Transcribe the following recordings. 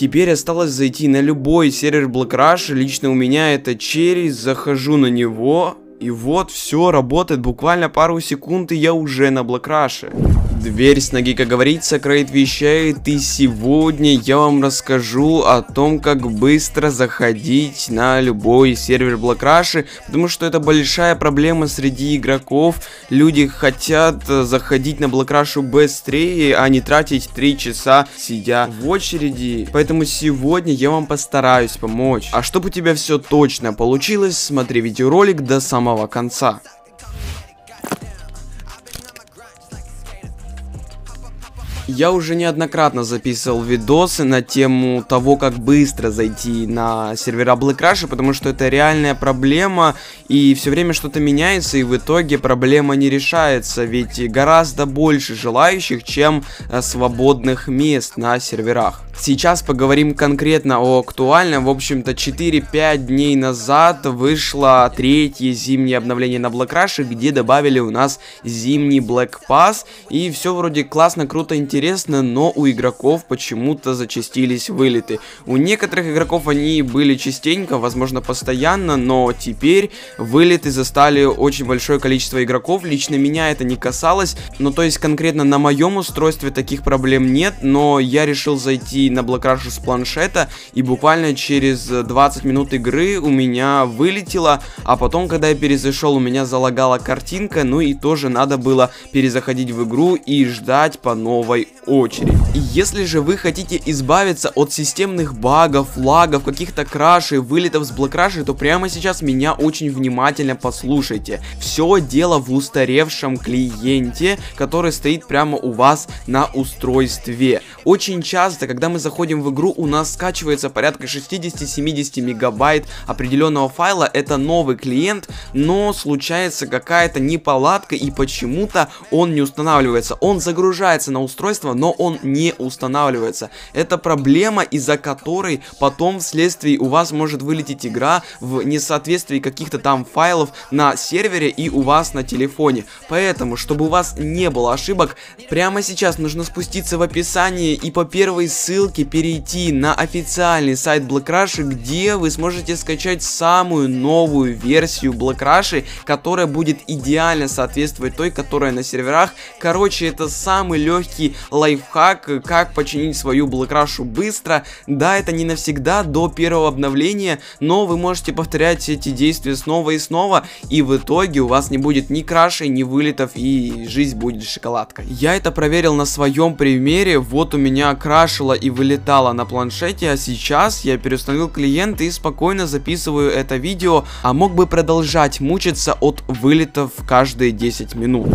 Теперь осталось зайти на любой сервер Black Rush, лично у меня это Черри, захожу на него, и вот все работает, буквально пару секунд и я уже на Блэкраше. Дверь с ноги, как говорится, Крейт вещает, и сегодня я вам расскажу о том, как быстро заходить на любой сервер Блэкраши, потому что это большая проблема среди игроков. Люди хотят э, заходить на Блэкрашу быстрее, а не тратить 3 часа сидя в очереди. Поэтому сегодня я вам постараюсь помочь. А чтобы у тебя все точно получилось, смотри видеоролик до самого конца. Я уже неоднократно записывал видосы на тему того, как быстро зайти на сервера Black Rush, потому что это реальная проблема, и все время что-то меняется, и в итоге проблема не решается, ведь гораздо больше желающих, чем э, свободных мест на серверах. Сейчас поговорим конкретно о актуальном. В общем-то, 4-5 дней назад вышло третье зимнее обновление на Black Rush, где добавили у нас зимний Black Pass, и все вроде классно, круто, интересно но у игроков почему-то зачастились вылеты. У некоторых игроков они были частенько, возможно постоянно, но теперь вылеты застали очень большое количество игроков. Лично меня это не касалось, ну то есть конкретно на моем устройстве таких проблем нет, но я решил зайти на Блэкрашу с планшета и буквально через 20 минут игры у меня вылетело, а потом, когда я перезашел, у меня залагала картинка, ну и тоже надо было перезаходить в игру и ждать по новой очередь. Если же вы хотите избавиться от системных багов, лагов, каких-то крашей, вылетов с блокрашей, то прямо сейчас меня очень внимательно послушайте. Все дело в устаревшем клиенте, который стоит прямо у вас на устройстве. Очень часто, когда мы заходим в игру, у нас скачивается порядка 60-70 мегабайт определенного файла. Это новый клиент, но случается какая-то неполадка и почему-то он не устанавливается. Он загружается на устройство, но он не устанавливается. Это проблема, из-за которой потом вследствие у вас может вылететь игра в несоответствии каких-то там файлов на сервере и у вас на телефоне. Поэтому, чтобы у вас не было ошибок, прямо сейчас нужно спуститься в описании и по первой ссылке перейти на официальный сайт Black где вы сможете скачать самую новую версию Black которая будет идеально соответствовать той, которая на серверах. Короче, это самый легкий лайфхак, как починить свою блэкрашу быстро. Да, это не навсегда до первого обновления, но вы можете повторять эти действия снова и снова, и в итоге у вас не будет ни крашей, ни вылетов, и жизнь будет шоколадкой. Я это проверил на своем примере, вот у меня крашило и вылетало на планшете, а сейчас я переустановил клиент и спокойно записываю это видео, а мог бы продолжать мучиться от вылетов каждые 10 минут.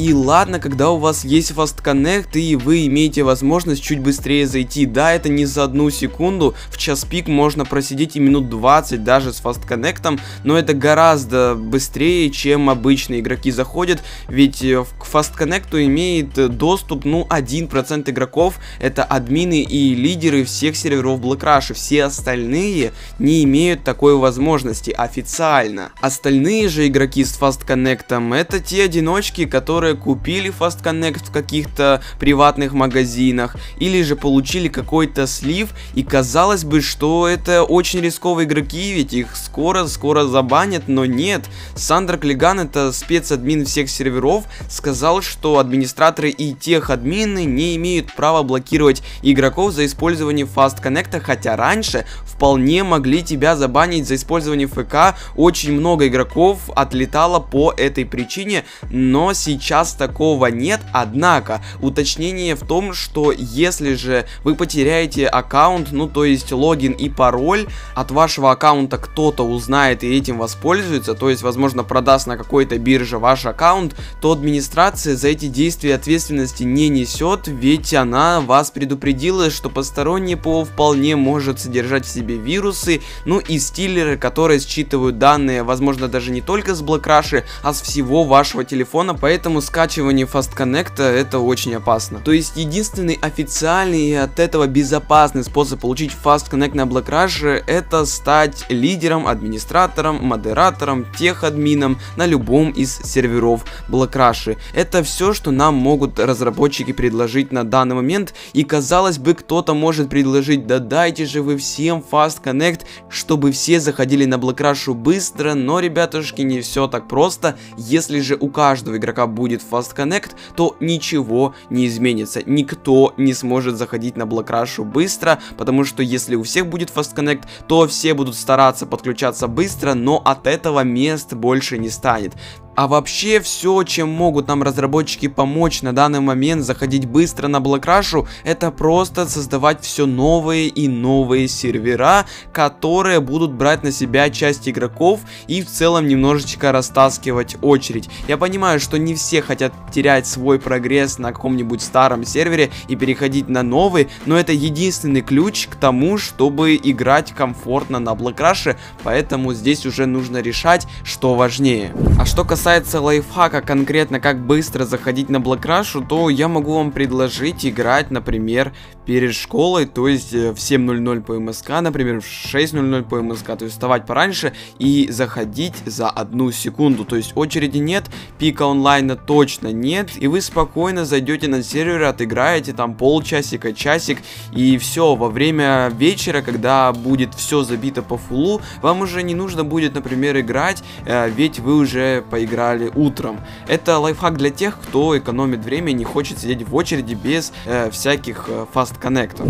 И ладно, когда у вас есть Fast Connect и вы имеете возможность чуть быстрее зайти. Да, это не за одну секунду, в час пик можно просидеть и минут 20 даже с Fast Connect, но это гораздо быстрее, чем обычные игроки заходят, ведь э, к Fast Connect имеет доступ, ну, 1% игроков, это админы и лидеры всех серверов Black Rush, все остальные не имеют такой возможности официально. Остальные же игроки с Fast Connect это те одиночки, которые купили Fast Connect в каких-то приватных магазинах, или же получили какой-то слив, и казалось бы, что это очень рисковые игроки, ведь их скоро-скоро забанят, но нет. Сандра Клиган, это спецадмин всех серверов, сказал, что администраторы и тех админы не имеют права блокировать игроков за использование Fast Connect, хотя раньше вполне могли тебя забанить за использование ФК, очень много игроков отлетало по этой причине, но сейчас такого нет, однако уточнение в том, что если же вы потеряете аккаунт, ну то есть логин и пароль, от вашего аккаунта кто-то узнает и этим воспользуется, то есть возможно продаст на какой-то бирже ваш аккаунт, то администрация за эти действия ответственности не несет, ведь она вас предупредила, что посторонний ПО вполне может содержать в себе вирусы, ну и стиллеры, которые считывают данные, возможно даже не только с Rush, а с всего вашего телефона, поэтому Скачивание Fast Connect это очень опасно. То есть единственный официальный и от этого безопасный способ получить Fast Connect на Black это стать лидером, администратором, модератором, техадмином на любом из серверов Black. Это все, что нам могут разработчики предложить на данный момент. И казалось бы, кто-то может предложить, да дайте же вы всем Fast Connect, чтобы все заходили на Black быстро, но, ребятушки, не все так просто. Если же у каждого игрока будет Fast Connect, то ничего не изменится. Никто не сможет заходить на Rush быстро, потому что если у всех будет Fast Connect, то все будут стараться подключаться быстро, но от этого мест больше не станет. А вообще все, чем могут нам разработчики помочь на данный момент заходить быстро на Rush, это просто создавать все новые и новые сервера, которые будут брать на себя часть игроков и в целом немножечко растаскивать очередь. Я понимаю, что не все хотят терять свой прогресс на каком-нибудь старом сервере и переходить на новый, но это единственный ключ к тому, чтобы играть комфортно на Rush, поэтому здесь уже нужно решать, что важнее. А что касается касается лайфхака, конкретно как быстро заходить на Rush, то я могу вам предложить играть, например, перед школой, то есть э, в 7.00 по МСК, например, в 6.00 по МСК, то есть вставать пораньше и заходить за одну секунду, то есть очереди нет, пика онлайна точно нет, и вы спокойно зайдете на сервер, отыграете там полчасика, часик, и все, во время вечера, когда будет все забито по фулу, вам уже не нужно будет, например, играть, э, ведь вы уже поиграли утром. Это лайфхак для тех, кто экономит время и не хочет сидеть в очереди без э, всяких э, фаст коннектор.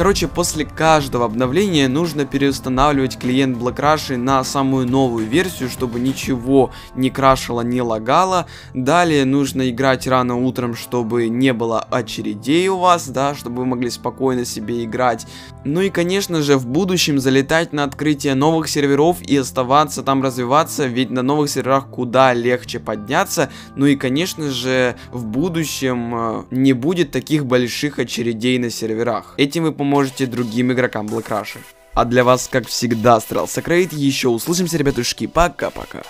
Короче, после каждого обновления нужно переустанавливать клиент Rush на самую новую версию, чтобы ничего не крашило, не лагало. Далее нужно играть рано утром, чтобы не было очередей у вас, да, чтобы вы могли спокойно себе играть. Ну и, конечно же, в будущем залетать на открытие новых серверов и оставаться там развиваться, ведь на новых серверах куда легче подняться. Ну и, конечно же, в будущем э, не будет таких больших очередей на серверах. Этим вы поможете другим игрокам Rush. А для вас, как всегда, старался Крейт. Еще услышимся, ребятушки. Пока-пока.